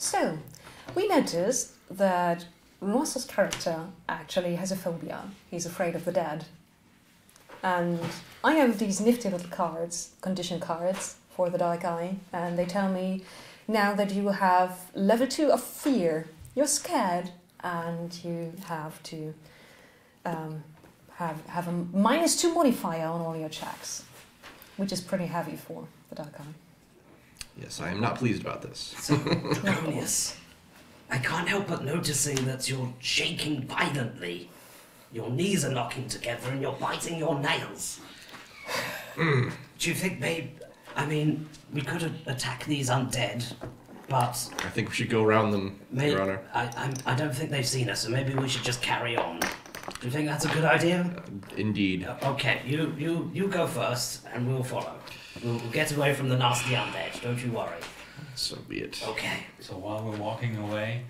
So, we notice that Ross's character actually has a phobia. He's afraid of the dead. And I have these nifty little cards, condition cards, for the Dark Eye, and they tell me now that you have level 2 of fear, you're scared, and you have to um, have, have a minus 2 modifier on all your checks, which is pretty heavy for the Dark Eye. Yes, I am not pleased about this. So, Draconius, I can't help but noticing that you're shaking violently. Your knees are knocking together and you're biting your nails. Hmm. Do you think, babe? I mean, we could attack these undead, but I think we should go around them, may- Your Honor. I, I'm, I don't think they've seen us, so maybe we should just carry on. Do you think that's a good idea? Indeed. Uh, Okay, you, you, you go first, and we'll follow. We'll, we'll get away from the nasty undead. Don't you worry. So be it. Okay. So while we're walking away,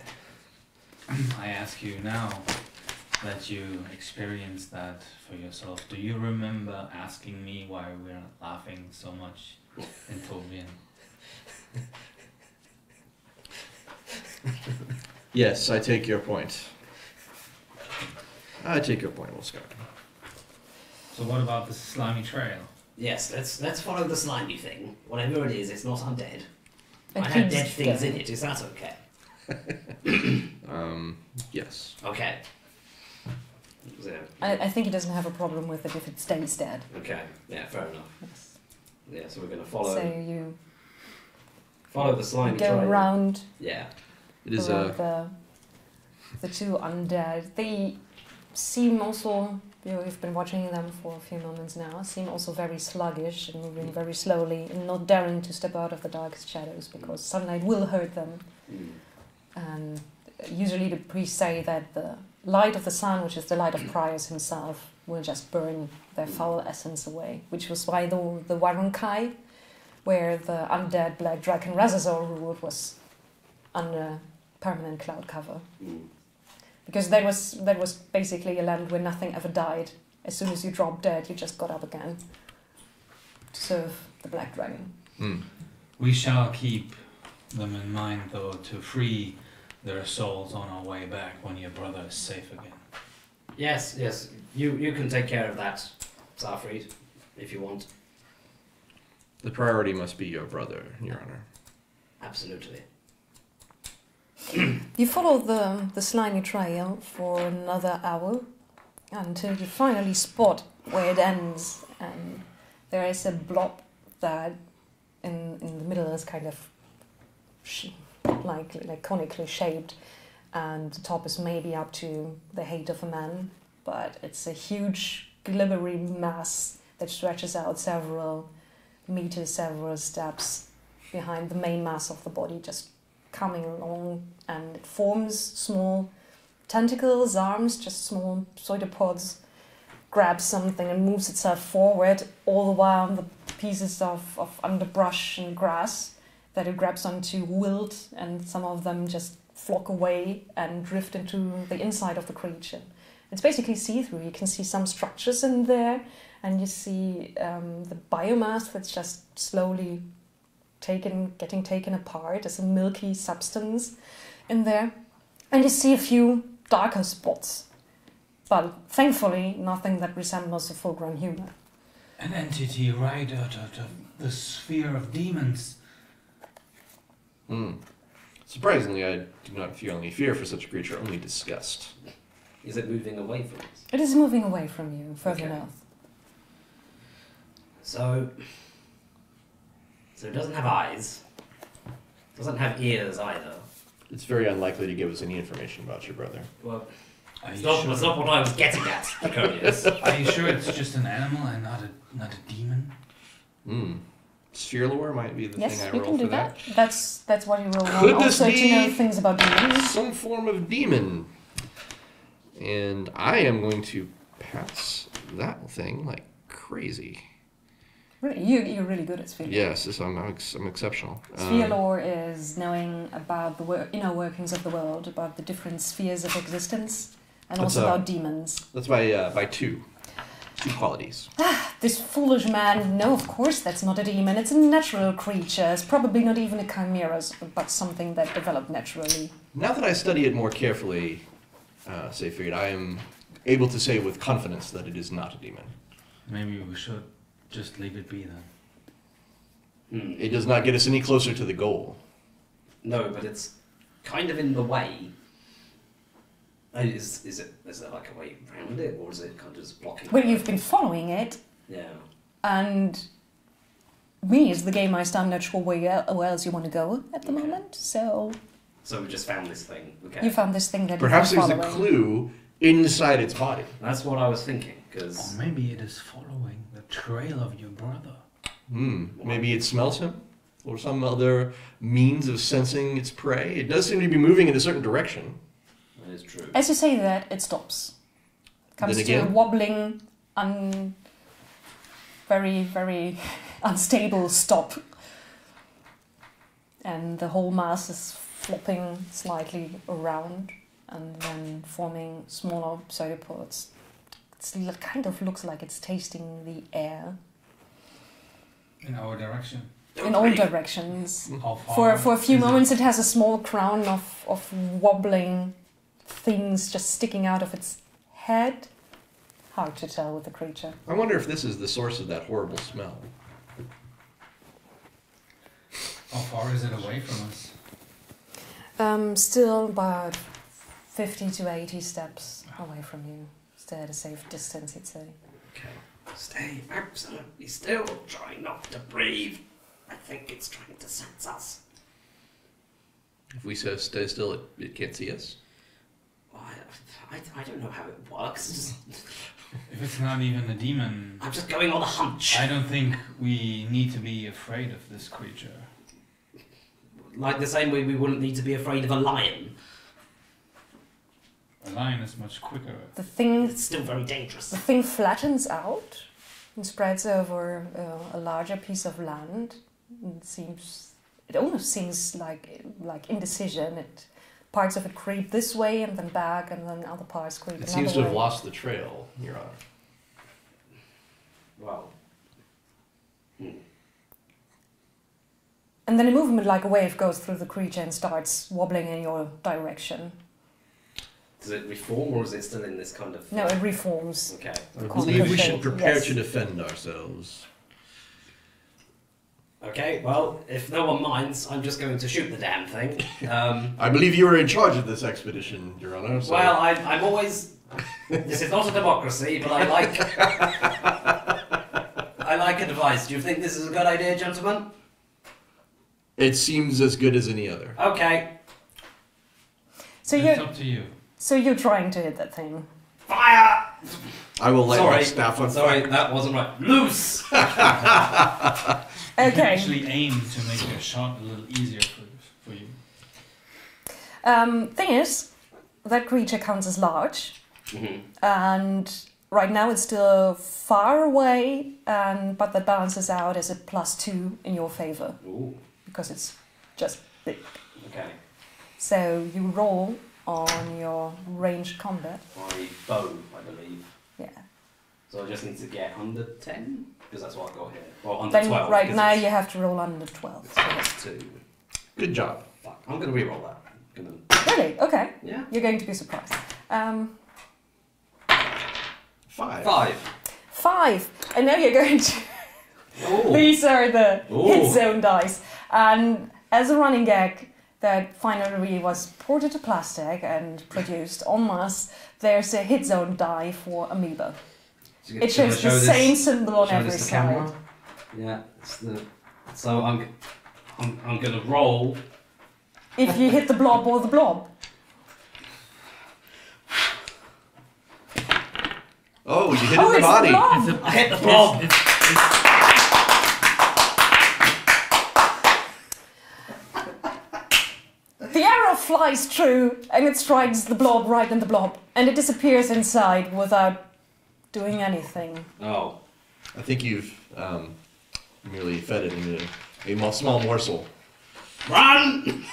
I ask you now that you experienced that for yourself. Do you remember asking me why we're laughing so much in Tobian? Yes, I take your point. I take your point, Will Scott. So what about the slimy trail? Yes, let's let's follow the slimy thing. Whatever it is, it's not undead. It I had keeps dead things going. in it. Is that okay? Um, yes. Okay. So, I, I think he doesn't have a problem with it if it stays dead. okay. Yeah, fair enough. Yes. Yeah, so we're gonna follow So you follow the slimy go trail. around, Yeah. is around a. the the two undead. They seem also you know, we've been watching them for a few moments now, seem also very sluggish and moving mm. very slowly and not daring to step out of the darkest shadows because mm. sunlight will hurt them. Mm. And usually the priests say that the light of the sun, which is the light of Praios himself, will just burn their mm. foul essence away. Which was why the, the Warunkei, where the undead black dragon Rhazzazor ruled, was under permanent cloud cover. Mm. Because that was, that was basically a land where nothing ever died. As soon as you dropped dead, you just got up again to serve the black dragon. Hmm. We shall keep them in mind, though, to free their souls on our way back when your brother is safe again. Yes, yes. You you can take care of that, Sarfried, if you want. The priority must be your brother, Your Honor. Absolutely. You follow the, the slimy trail for another hour until you finally spot where it ends. And there is a blob that in, in the middle is kind of like, like conically shaped, and the top is maybe up to the height of a man, but it's a huge glibbery mass that stretches out several meters, several steps behind the main mass of the body, just coming along and it forms small tentacles, arms, just small pseudopods, grabs something and moves itself forward, all the while the pieces of, of underbrush and grass that it grabs onto wilt and some of them just flock away and drift into the inside of the creature. It's basically see-through. You can see some structures in there and you see um, the biomass that's just slowly taken getting taken apart as a milky substance in there and you see a few darker spots but thankfully nothing that resembles a full-grown human An entity right out of the sphere of demons. Hmm. Surprisingly, I do not feel any fear for such a creature, only disgust. Is it moving away from us? it is moving away from you further Okay. north So So it doesn't have eyes. Doesn't have ears either. It's very unlikely to give us any information about your brother. Well Are it's you, not, sure? it's not what I was getting at, Draconius. Are you sure it's just an animal and not a not a demon? Hmm. Sphere lore might be the yes thing I you roll can do for that. that's that's what you roll Could on this also to know be- things about demons Some form of demon. And I am going to pass that thing like crazy. Really, you, you're really good at sphere Yes, this, I'm, ex- I'm exceptional. Sphere Um, lore is knowing about the wor- inner workings of the world, about the different spheres of existence, and also a- about demons. That's by uh, by two. two qualities. Ah, This foolish man, no, of course that's not a demon. It's a natural creature. It's probably not even a chimera, but something that developed naturally. Now that I study it more carefully, uh, say figured, I am able to say with confidence that it is not a demon. Maybe we should just leave it be then. Hmm. It does not get us any closer to the goal. No, but it's kind of in the way. Uh, Is, is it is there like a way around it, or is it kind of just blocking? Well, you've been following it, Yeah. and me as the game master, I'm not sure where, where else you want to go at the Okay. moment. So So we just found this thing. Okay. you found this thing that Perhaps you've there's been a following. clue inside its body. That's what I was thinking. Or Because maybe it is following the trail of your brother. Hmm. Maybe it smells him, or some other means of sensing its prey. It does seem to be moving in a certain direction. that is true. As you say that, it stops. Comes Then to a wobbling, un, very, very unstable stop. And the whole mass is flopping slightly around and then forming smaller pseudopods. It's, it kind of looks like it's tasting the air In our direction. in all directions. For, for a few is it? moments, it has a small crown of, of wobbling things just sticking out of its head. Hard to tell with the creature. I wonder if this is the source of that horrible smell. How far is it away from us? Um, still about 50 to 80 steps away from you. Still at a safe distance, you'd say. Okay. Stay absolutely still. Try not to breathe. I think it's trying to sense us. If we say stay still, it, it can't see us. I, I, I don't know how it works. If it's not even a demon, I'm just going on a hunch. I don't think we need to be afraid of this creature. Like the same way we wouldn't need to be afraid of a lion. A lion is much quicker. The thing, It's still very dangerous. the thing flattens out and spreads over uh, a larger piece of land. It seems, it almost seems like like indecision. It parts of it creep this way and then back, and then other parts creep It another seems to way. have lost the trail, Your Honor. Well, And then a movement like a wave goes through the creature and starts wobbling in your direction. Does it reform or is it still in this kind of? No, it reforms. Okay. I believe we should prepare yes. to defend ourselves. Okay. Well, if no one minds, I'm just going to shoot the damn thing. Um, I believe you are in charge of this expedition, Your Honor. So well, I, I'm always. This is not a democracy, but I like. I like advice. Do you think this is a good idea, gentlemen? it seems as good as any other. Okay. So it's you're up to you. So you're trying to hit that thing. Fire! I will light my Sorry. staff on Sorry, fire. that wasn't right. Loose. You can Okay. actually aim to make your shot a little easier for, for you. Um, thing is, that creature counts as large, Mhm. and right now it's still far away. And but that balances out as a plus two in your favor Ooh. because it's just big. Okay. So you roll on your ranged combat. My bow, I believe. Yeah. So I just need to get under 10? Because that's what I got here. Well, under Then 12. right now you have to roll under twelve. So 2. Good job. Fuck. I'm going to re-roll that. Gonna... Really? Okay. Yeah. You're going to be surprised. Um, Five. 5. five. I know you're going to. Ooh. These are the Ooh. hit zone dice. And as a running gag that finally was poured into plastic and produced en masse, there's a hit zone die for amoeba. So It should I shows the this- same symbol on show every this camera? side. Yeah. It's the... So I'm, g- I'm, I'm going to roll. If you hit the blob or the blob. Oh, you hit oh, the it's body. the blob! It's a, I hit the blob. It's, it's, The arrow flies true and it strikes the blob right in the blob. And it disappears inside without doing anything. Oh. I think you've um, merely fed it into a small morsel. Run!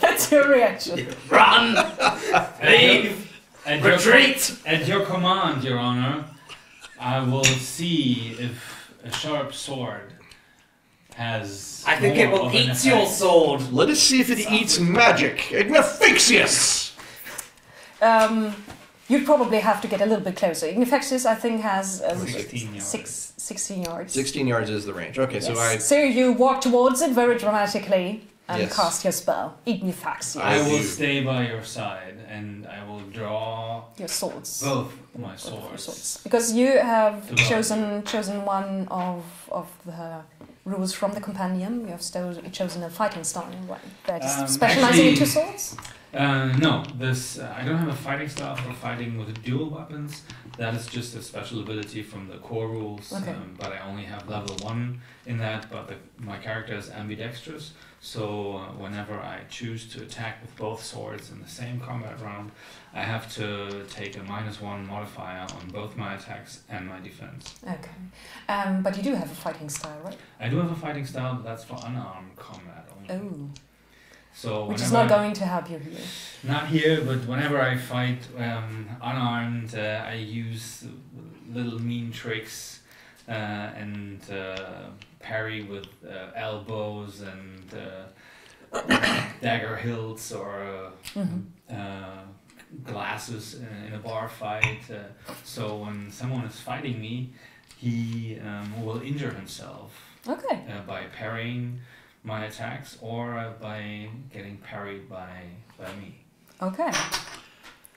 That's your reaction. Run! Leave! I At your, Retreat! at your command, Your Honor, I will see if a sharp sword has. I think it will of an eat your effect. sword. Let us see if it eats magic. Ignifaxius! Um, you'd probably have to get a little bit closer. Ignifaxius, I think, has um, 16 yards. six, 16 yards. 16 yards is the range. Okay, so Yes. I. So you walk towards it very dramatically and Yes. cast your spell. Ignifaxius. I I will stay by your side and I will draw your swords. both my Both of swords. Because you have chosen chosen one of of the rules from the compendium. You have chosen a fighting style, right? That is Um, specializing in two swords. Uh, no, this uh, I don't have a fighting style for fighting with dual weapons. That is just a special ability from the core rules. Okay. Um, but I only have level one in that. But the, my character is ambidextrous, so uh, whenever I choose to attack with both swords in the same combat round, I have to take a minus one modifier on both my attacks and my defense. Okay. Um, but you do have a fighting style, right? I do have a fighting style, but that's for unarmed combat only. Oh. So Which is not going to help you here. Not here, but whenever I fight um, unarmed, uh, I use little mean tricks uh, and uh, parry with uh, elbows and uh, dagger hilts or uh, Mhm. uh, glasses in, in a bar fight. Uh, so when someone is fighting me, he um, will injure himself Okay. uh, by parrying my attacks or uh, by getting parried by by me. Okay.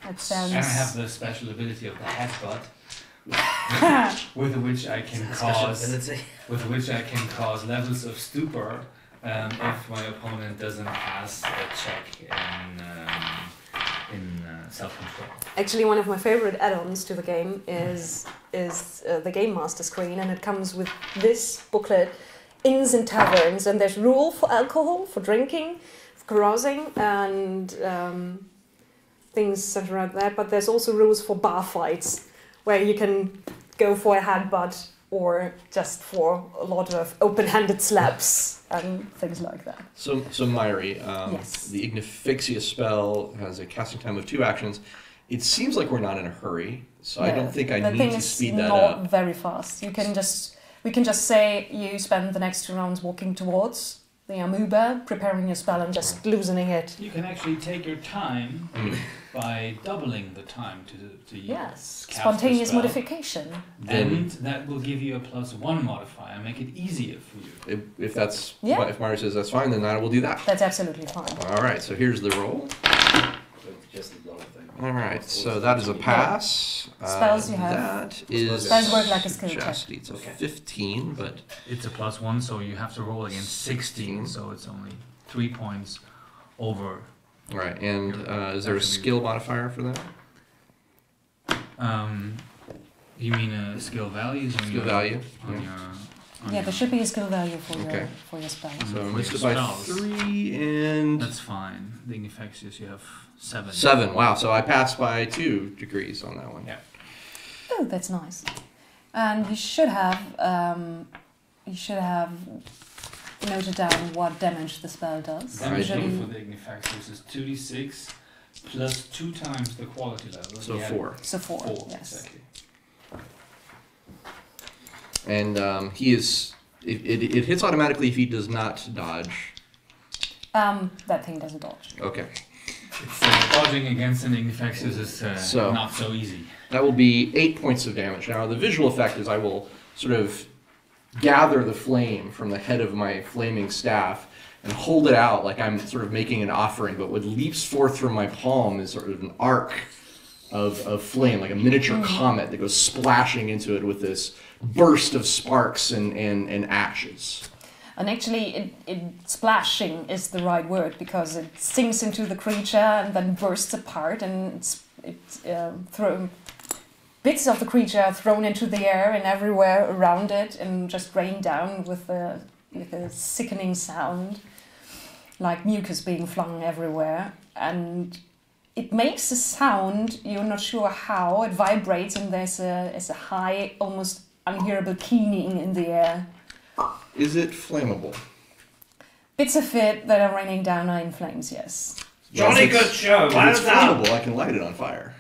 That sounds. And I have the special ability of the headbutt, with which I can cause with which I can cause levels of stupor um, if my opponent doesn't pass a check in um, in uh, self control. Actually, one of my favorite add-ons to the game is is uh, the game master screen, and it comes with this booklet, inns and taverns, and there's rule for alcohol, for drinking, for carousing, and um, things around that. But there's also rules for bar fights, where you can go for a headbutt or just for a lot of open-handed slaps and things like that. So, so Myri, um, Yes. the Ignifaxius spell has a casting time of two actions. It seems like we're not in a hurry, so I don't think I need to speed that up. The thing is not very fast. You can just we can just say you spend the next two rounds walking towards the amoeba, preparing your spell and just loosening it. You can actually take your time by doubling the time to to use Yes, cast the spontaneous spell. modification. And that will give you a plus one modifier, make it easier for you. If, if that's Yeah. what- if Myri says that's fine, then I will do that. That's absolutely fine. All right, so here's the roll. Just the one thing. All right, so that is a pass. Uh, Spells you have. That is Spells work like a skill check. Chastity. It's a Okay. 15, but It's a plus one, so you have to roll against 16, so it's only three points over. all right. And uh, is there a skill modifier for that? Um, you mean uh, skill values? On Skill your, value. On Yeah. your, on Yeah, your, there should be a skill value for Okay. your for your spell. So I For missed it by spells. three and That's fine. The infectious, you have seven. seven. Wow. So I passed by two degrees on that one. Yeah. Oh, that's nice. And you should have um, you should have noted down what damage the spell does. Damage Right. roll for the Ignifaxius is 2d6 plus two times the quality level. So Yeah, four. So four. Four, yes. exactly. And um, he is. It, it, it hits automatically if he does not dodge. Um, that thing doesn't dodge. Okay. It's, uh, dodging against an Ignifaxius is uh, So- not so easy. That will be eight points of damage. Now, the visual effect is I will sort of gather the flame from the head of my flaming staff and hold it out like I'm sort of making an offering, but what leaps forth from my palm is sort of an arc of, of flame, like a miniature comet that goes splashing into it with this burst of sparks and, and, and ashes. And actually, it, it splashing is the right word because it sinks into the creature and then bursts apart, and it's it um, throw bits of the creature are thrown into the air and everywhere around it, and just rain down with a with a sickening sound, like mucus being flung everywhere, and it makes a sound. You're not sure how it vibrates, and there's a there's a high, almost unhearable keening in the air. Is it flammable? Bits of it that are raining down are in flames, yes. Jolly If it's- good show. If Well it's flammable, I can light it on fire.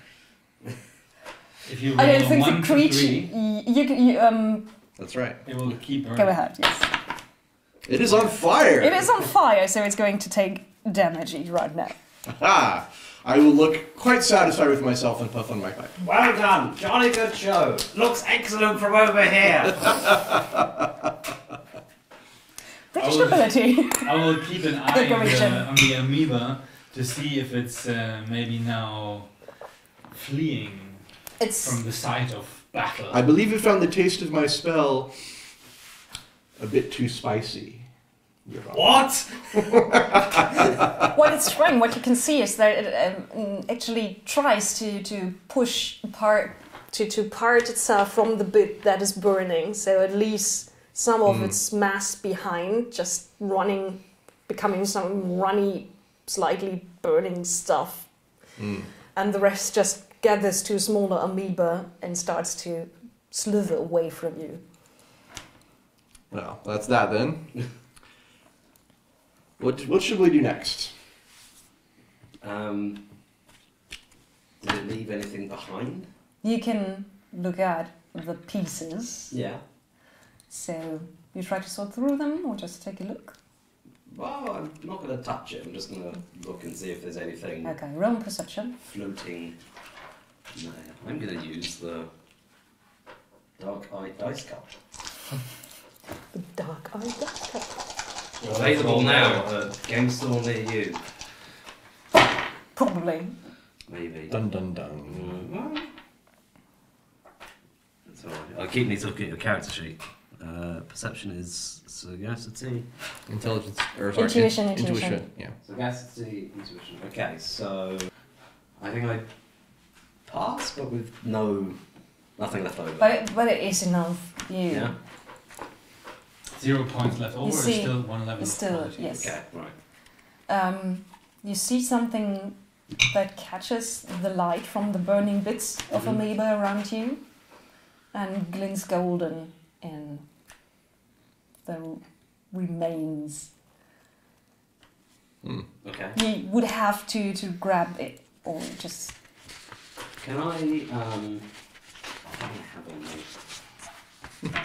If you I roll don't a think one the to creature. three, y- You, can- you um. That's right. it will keep burning. Go ahead. Yes. It is on fire. It is on fire, so it's going to take damage right now. Ah, I will look quite satisfied with myself and puff on my pipe. Well done, jolly good show. Looks excellent from over here. British Oh. ability. I will keep an eye on the, on the amoeba to see if it's uh, maybe now fleeing It's from the site of battle. I believe you found the taste of my spell a bit too spicy. Your Honor. what? what it's trying. What you can see is that it um, actually tries to to push part to to part itself from the bit that is burning. So it leaves some of Mm. its mass behind, just running, becoming some runny, slightly burning stuff, Mm. and the rest just gathers to a smaller amoeba and starts to slither away from you. Well, that's that then. What what should we do next? Um, did it leave anything behind? You can look at the pieces. Yeah. So you try to sort through them or just take a look? Well, I'm not going to touch it. I'm just going to look and see if there's anything Okay, roll perception. floating. No, I'm going to use the dark eye dice cup. The dark eye duck. Available now at game store near you. Probably. Maybe. Dun dun dun. That's alright. I keep need to look at your character sheet. Uh, perception is sagacity. Intelligence or sorry, Intuition, in- intuition. Yeah. Sagacity, intuition. Okay, so I think I pass, but with no nothing left over. But it, but it is enough. You yeah. Zero points left over. see, is still one level. it's of still quality. yes. Okay. Right. Um, you see something that catches the light from the burning bits of Mhm. amoeba around you, and glints golden in the remains. Hmm. Okay. You would have to to grab it or just Can I um? I don't have on me.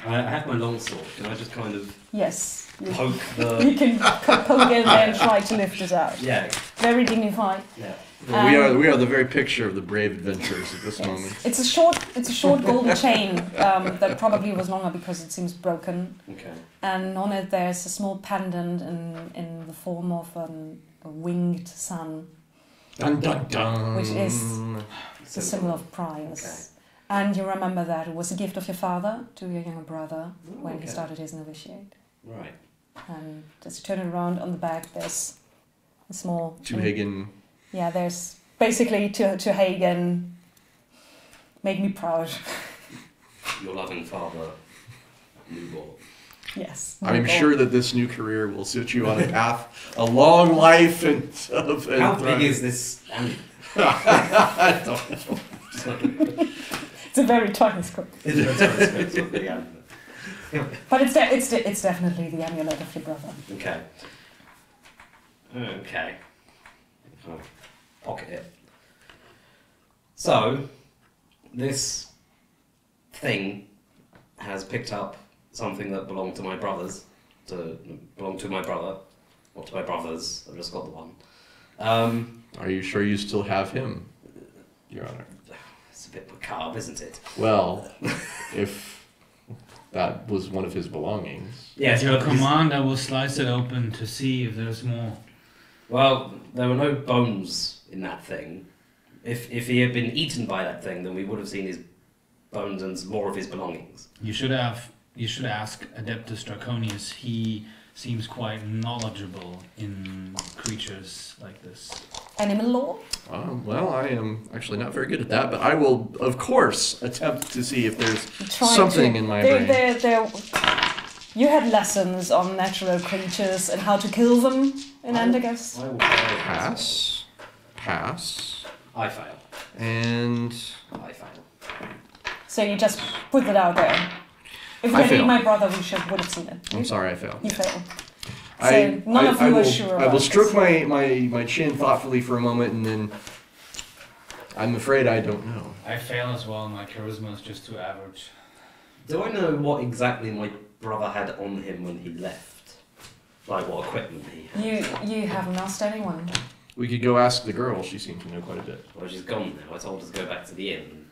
I I have my longsword. Can I just kind of yes. You, poke you can po- poke in there and try to lift it out. Yeah. Very dignified. Yeah. Well, we Um, are we are the very picture of the brave adventurers at this Yes. moment. It's a short, it's a short golden chain um, that probably was longer because it seems broken. Okay. And on it, there's a small pendant in in the form of an, a winged sun, Dun dun dun. Which is- the symbol of Praios. And you remember that it was a gift of your father to your younger brother oh, when he started his novitiate. Right. And just turn it around on the back, there's a small. to Hagen. Yeah, there's basically to to Hagen. Make me proud. Your loving father, newborn. Yes. I'm Newborn. sure that this new career will suit you on a path, a long life, and of and How big is this? And I don't know. It's a very tiny script. yeah. But it's de- it's de- it's definitely the amulet of your brother. Okay. Okay. I'll pocket it. So, this thing has picked up something that belonged to my brothers, to belonged to my brother, not to my brothers. I've just got the one. Um, Are you sure you still have him, Your Honor? It's a bit macabre, isn't it? Well, if that was one of his belongings. Yes. Your but this- command, I will slice it open to see if there's more. Well, there were no bones in that thing. If if he had been eaten by that thing, then we would have seen his bones and more of his belongings. You should have. You should ask Adeptus Draconius. He seems quite knowledgeable in creatures like this. Animal law. Um, well, I am actually not very good at that, but I will, of course, attempt to see if there's Try something to, in my there, brain. There, there, you had lessons on natural creatures and how to kill them in I- Andergast. I will. Pass, pass, I fail. and I fail. So you just put it out there. If I we fail. had my brother, we should would have seen it. I'm sorry, I failed. You fail. So I, none I, of I you will, are sure I will stroke my, my, my chin thoughtfully for a moment and then I'm afraid I don't know. I fail as well. My charisma is just too average. Do I know what exactly my brother had on him when he left? Like what equipment he had? You you haven't asked anyone. We could go ask the girl. She seemed to know quite a bit. Well, she's gone now. I told her to go back to the inn.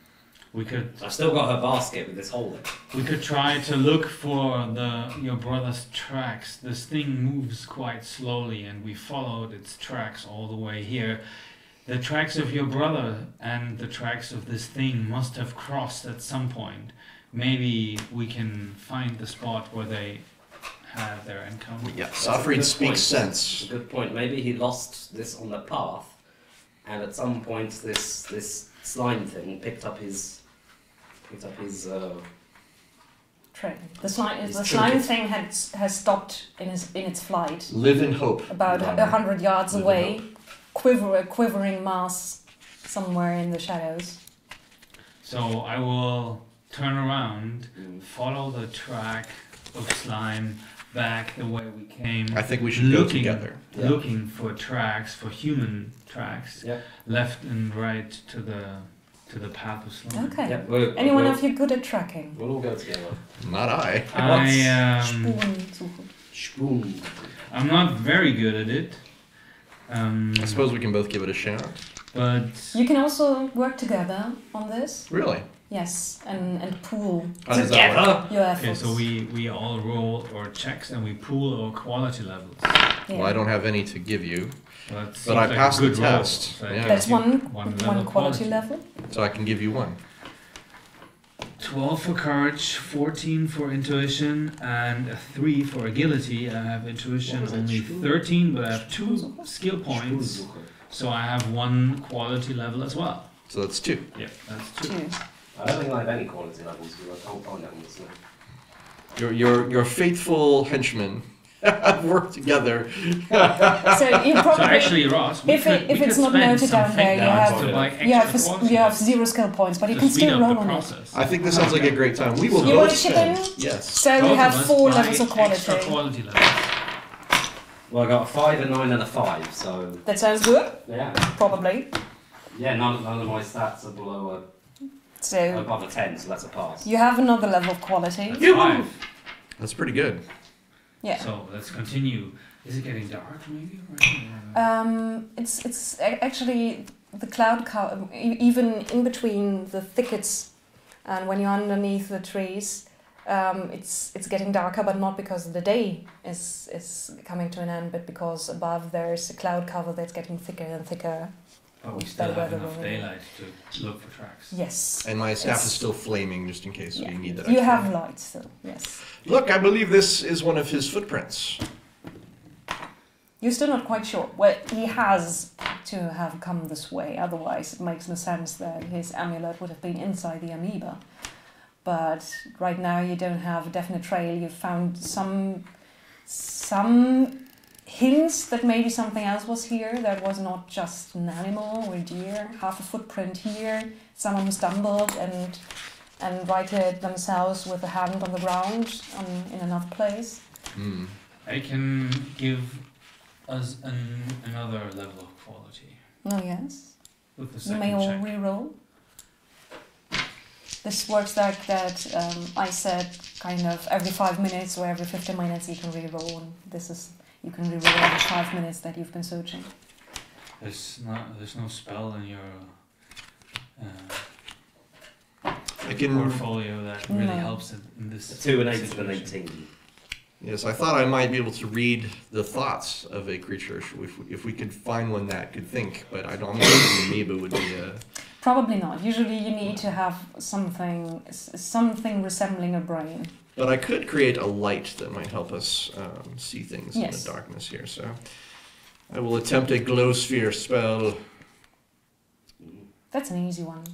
We could I've still got her basket with this hole in it. we could try to look for the your brother's tracks. This thing moves quite slowly, and we followed its tracks all the way here. The tracks of your brother and the tracks of this thing must have crossed at some point. Maybe we can find the spot where they had their encounter. Yeah, That's Safrid speaks point. sense. It's a good point. Maybe he lost this on the path, and at some point this this slime thing picked up his picked up his. Uh, Train. The slime It's the true. slime thing had has stopped in its in its flight. Live in hope. about a hundred yards Live away, quiver a quivering mass somewhere in the shadows. So I will turn around, mm, follow the track of slime back the way we came. I think we should go looking, together. Yeah. looking for tracks, for human tracks, Yep. left and right to the to the path of slime. Okay. yeah, we're, Anyone we'll, of you good at tracking? We'll all go together. Not I. I um, Spurensuche. Spoon. I'm not very good at it. Um, I suppose we can both give it a shot. but You can also work together on this. Really? Yes, and and pool How does that work? Together. your okay, so we we all roll our checks and we pool our quality levels. Yeah. Well, I don't have any to give you, That but I like passed the good roll. test. So Yeah. That's give one one one, quality quality. level. So I can give you one. 12 for courage, 14 for intuition, and a 3 for agility. I have intuition What was it? only 13, but I have 2 skill points, so I have 1 quality level as well. So that's two. Yeah, that's 2. Two. I don't think I have any quality levels because I can't find that on. Your your your faithful henchmen have worked together. So you So probably actually, Ross, we if could, it- we if it's not spend noted some down there, you points have- to buy extra you have quality you have zero skill points, but you can still roll the on it. I think this sounds like a great time. We will You wanna chip spend. in? Yes. So we have four levels of Extra quality. quality levels. Well, I got a five, a nine, and a five. So That sounds good, yeah, probably. yeah. None, none of my stats are below a, So above a ten, so that's a pass. you have another level of quality. That's 5. That's pretty good. Yeah. So let's continue. Is it getting dark maybe? Um, it's it's actually the cloud cover, even in between the thickets, and when you're underneath the trees, um, it's it's getting darker, but not because the day is is coming to an end, but because above there's a cloud cover that's getting thicker and thicker. But we still have enough daylight to look for tracks. Yes. And my staff It's- is still flaming, just in case Yeah. you need that. You extra. have light still. Yes. Look, I believe this is one of his footprints. You're still not quite sure. Well, he has to have come this way, otherwise, it makes no sense that his amulet would have been inside the amoeba. But right now, you don't have a definite trail. You've found some some hints that maybe something else was here that was not just an animal or a deer. Half a footprint here, someone who stumbled and and righted themselves with a hand on the ground on, in another place. Hmm. I can give us an, another level of quality Oh yes. with the You second may all check. re-roll. This works like that. Um, I said kind of every five minutes or every fifteen minutes you can re-roll, and this is you can re-roll every five minutes that you've been searching. There's not there's no spell in your uh, I can. portfolio that really No. helps in, in this. A two and eight is an eighteen. Yes, I thought I might be able to read the thoughts of a creature if, if we could find one that could think, but I don't I'm not sure the amoeba would be a. Probably not. Usually you need to have something something resembling a brain. But I could create a light that might help us um, see things in the darkness here. So I will attempt a glow sphere spell. That's an easy one.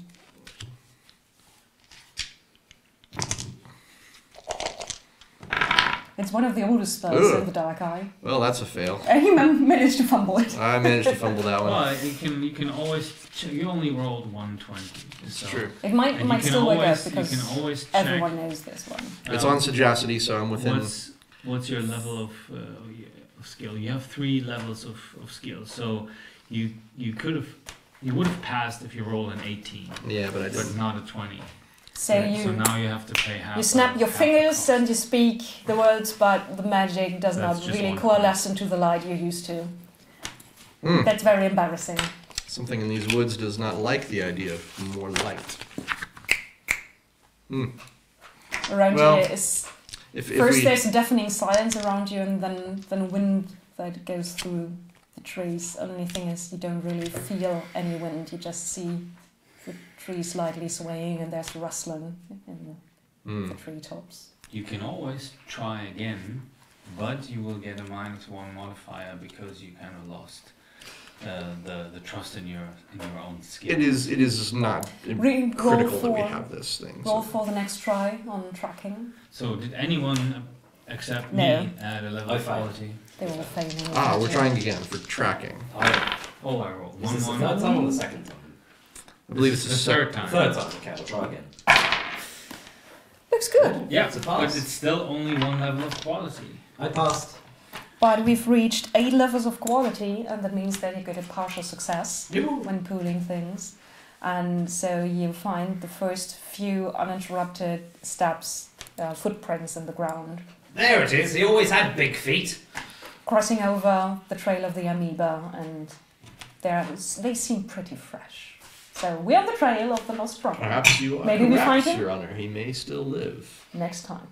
It's one of the oldest spells Ugh. in the Dark Eye. Well, that's a fail. And you man- managed to fumble it. I managed to fumble that one. Well, you can you can always ch- you only rolled one twenty. It's so. true. It might, And it you might can still work out always you because can always check. everyone knows this one. It's um, on sagacity, so I'm within. What's what's your level of, uh, of skill? You have three levels of, of skill, so you you could have You would have passed if you rolled an 18, Yeah, but I but didn't. not a 20. So Right, you so now you have to pay half. you snap your half the fingers cost. and you speak the words, but the magic does That's not just really one coalesce into the light you're used to. Hmm. That's very embarrassing. Something in these woods does not like the idea of more light. Hmm. Around Well, here is If, if first we, there's a deafening silence around you, and then then wind that goes through the trees. Only thing is, you don't really feel any wind. You just see the trees slightly swaying, and there's rustling in Hmm. the treetops. You can always try again, but you will get a minus one modifier because you kind of lost uh, the the trust in your in your own skill. It is. It is not Re- roll critical that we have this thing. roll So. for the next try on tracking. So did anyone accept No. me at a level of quality? They were failing. Ah, we're without trying again for tracking. I, Oh, I rolled is one the one. third time the second time? I believe it's the the third time. Third time, okay, I'll try again. Looks good. Yeah, It's a pass. but pass. it's still only one level of quality. I passed. But we've reached eight levels of quality, and that means that you get a partial success. You. when pooling things. And so you find the first few uninterrupted steps, uh, footprints in the ground, There it is. He always had big feet. crossing over the trail of the amoeba, and they're, they seem pretty fresh. So we're on the trail of the lost brother Perhaps you are Maybe we find him? Your Honor. He may still live. next time.